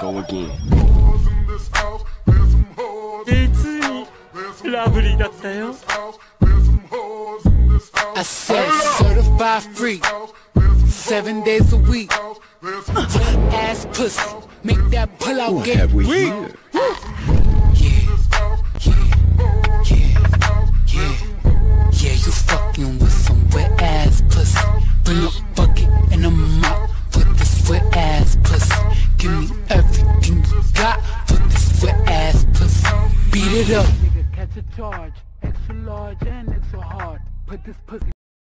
go again. 実にラブリーだったよ I said certified free, seven days a week. Ass pussy, make that pull out What get have we weak. here? Give me everything you got for this wet ass pussy. Beat it up. Catch a charge. Extra large and extra hard. Put this pussy